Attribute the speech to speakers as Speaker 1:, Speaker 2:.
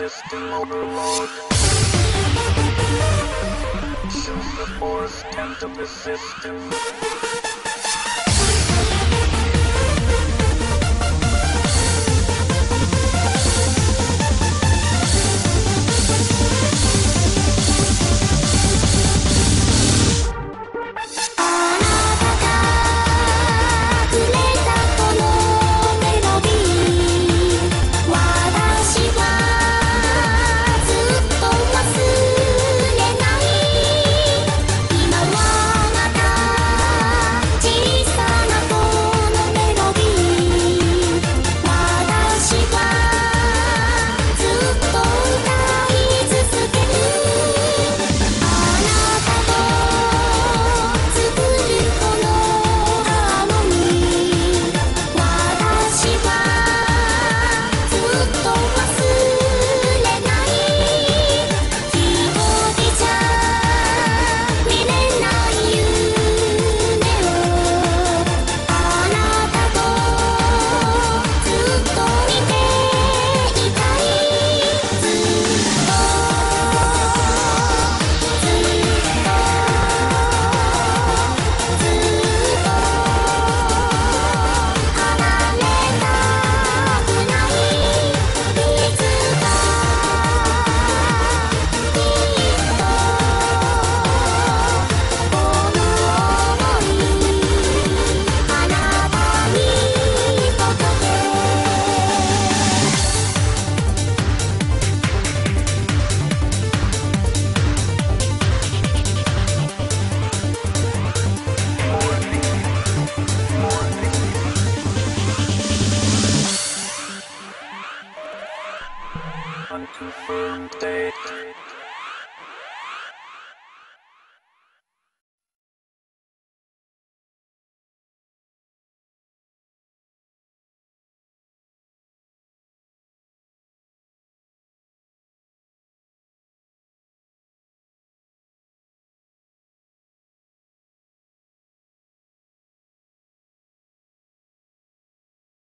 Speaker 1: System overload. Choose the force and the system. Date.